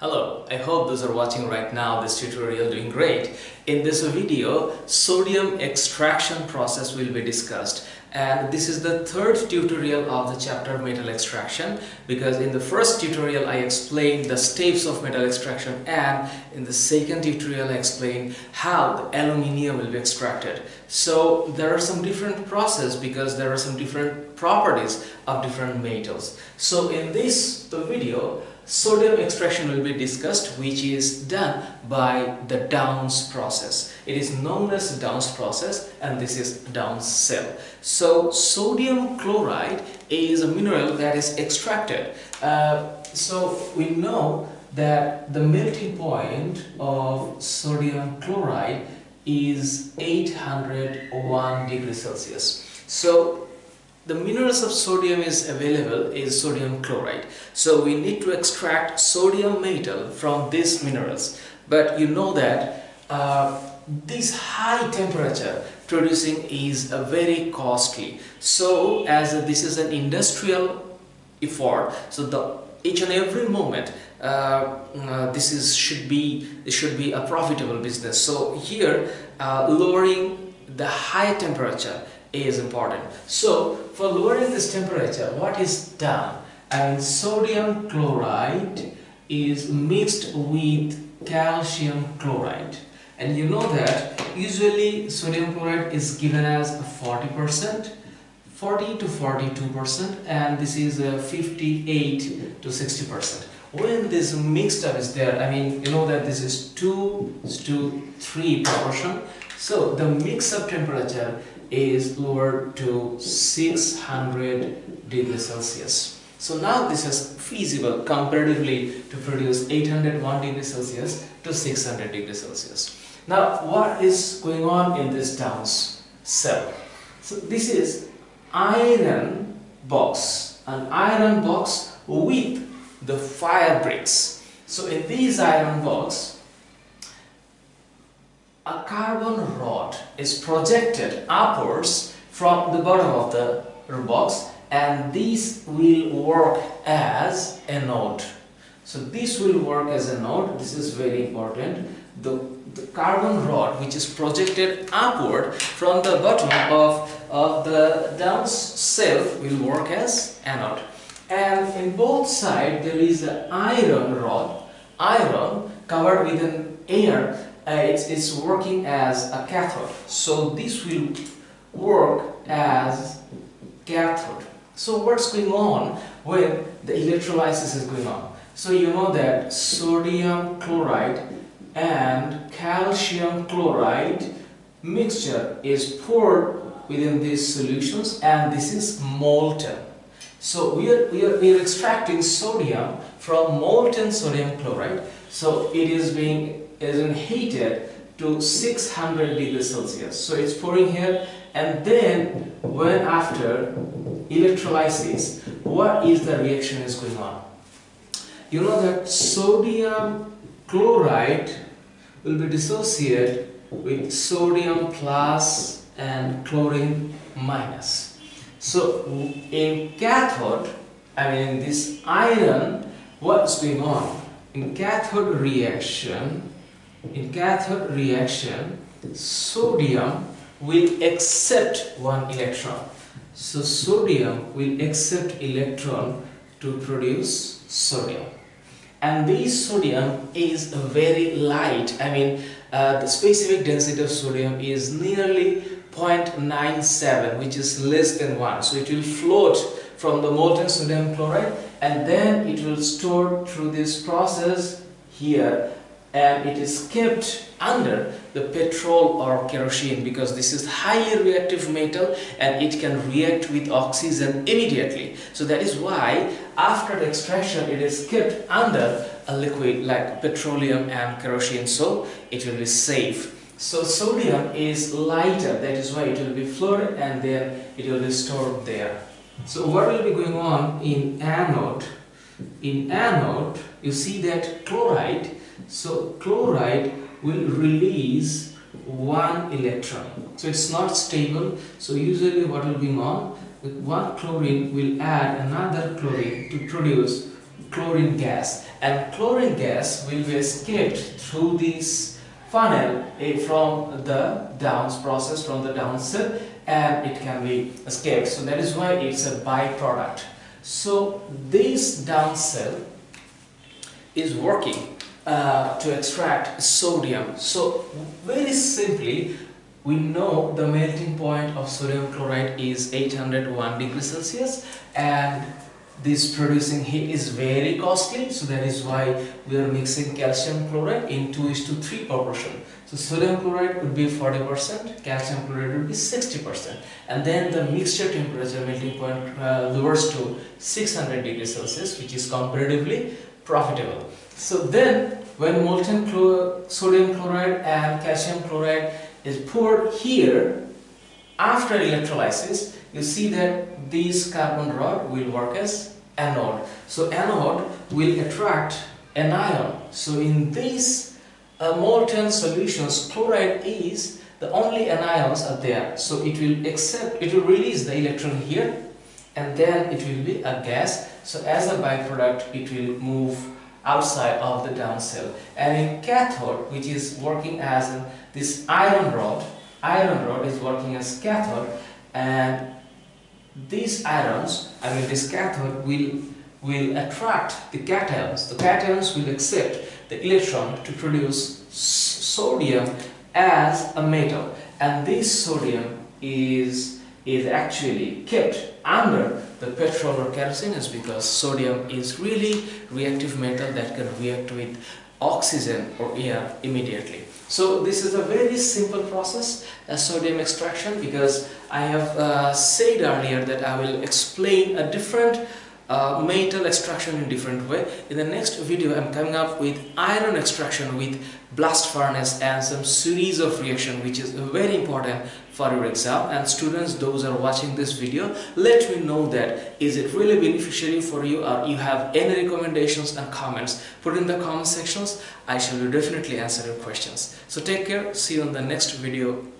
Hello, I hope those are watching right now this tutorial doing great. In this video, sodium extraction process will be discussed and this is the third tutorial of the chapter metal extraction because in the first tutorial I explained the steps of metal extraction and in the second tutorial I explained how the aluminium will be extracted. So there are some different process because there are some different properties of different metals. So in this the video sodium extraction will be discussed which is done by the Downs process. It is known as Downs process and this is Downs cell. So sodium chloride is a mineral that is extracted. Uh, so we know that the melting point of sodium chloride is 801 degrees Celsius. So the minerals of sodium is available is sodium chloride. So we need to extract sodium metal from these minerals. But you know that uh, this high temperature producing is uh, very costly. So as uh, this is an industrial effort, so the each and every moment uh, uh, this is should be should be a profitable business. So here uh, lowering the high temperature is important. So for lowering this temperature, what is done? And sodium chloride is mixed with calcium chloride. And you know that usually sodium chloride is given as 40%, 40 to 42% and this is uh, 58 to 60%. When this mixed up is there, I mean, you know that this is 2 to 3 proportion. So the mix-up temperature is lowered to 600 degrees Celsius. So now this is feasible comparatively to produce 801 degrees Celsius to 600 degrees Celsius. Now what is going on in this Downs cell? So this is iron box, an iron box with the fire bricks. So in these iron box, a carbon rod is projected upwards from the bottom of the box and this will work as anode. So this will work as anode. This is very important. The, the carbon rod which is projected upward from the bottom of, of the Downs cell will work as anode. And in both sides there is an iron rod, iron covered with an air Uh, it's, it's working as a cathode. So this will work as cathode. So what's going on when the electrolysis is going on? So you know that sodium chloride and calcium chloride mixture is poured within these solutions and this is molten. So we are, we are, we are extracting sodium from molten sodium chloride. So it is being is heated to 600 degrees Celsius. So it's pouring here and then when after electrolysis, what is the reaction is going on? You know that sodium chloride will be dissociated with sodium plus and chlorine minus. So in cathode, I mean this iron, what's going on? In cathode reaction, in cathode reaction sodium will accept one electron. So sodium will accept electron to produce sodium. And this sodium is very light I mean uh, the specific density of sodium is nearly 0.97 which is less than 1 so it will float from the molten sodium chloride and then it will store through this process here and it is kept under the petrol or kerosene because this is highly reactive metal and it can react with oxygen immediately. So that is why after the extraction it is kept under a liquid like petroleum and kerosene. So it will be safe. So sodium is lighter. That is why it will be floated and then it will be stored there. So what will be going on in anode? In anode you see that chloride so chloride will release one electron. So it's not stable. So usually what will be on, one chlorine will add another chlorine to produce chlorine gas and chlorine gas will be escaped through this funnel eh, from the Downs process from the Downs cell and it can be escaped so that is why it's a byproduct so this Downs cell is working uh, to extract sodium. So very simply we know the melting point of sodium chloride is 801 degrees Celsius and this producing heat is very costly so that is why we are mixing calcium chloride in 2 is to 3 proportion. So sodium chloride would be 40% calcium chloride would be 60% and then the mixture temperature melting point uh, lowers to 600 degrees celsius which is comparatively profitable. So then when molten sodium chloride and calcium chloride is poured here after electrolysis you see that this carbon rod will work as anode. So anode will attract anion. So in these uh, molten solutions, chloride is the only anions are there. So it will accept, it will release the electron here and then it will be a gas. So as a byproduct, it will move outside of the down cell. And in cathode, which is working as this iron rod, iron rod is working as cathode and these ions, I mean this cathode will, will attract the cations. The cations will accept the electron to produce sodium as a metal and this sodium is, is actually kept under the petrol or kerosene is because sodium is really reactive metal that can react with oxygen or air immediately. So this is a very simple process, a sodium extraction because I have uh, said earlier that I will explain a different uh, metal extraction in different way. In the next video I'm coming up with iron extraction with blast furnace and some series of reaction which is very important for your exam. And students those are watching this video let me know that is it really beneficiary for you or you have any recommendations and comments? Put in the comment sections. I shall definitely answer your questions. So take care. See you in the next video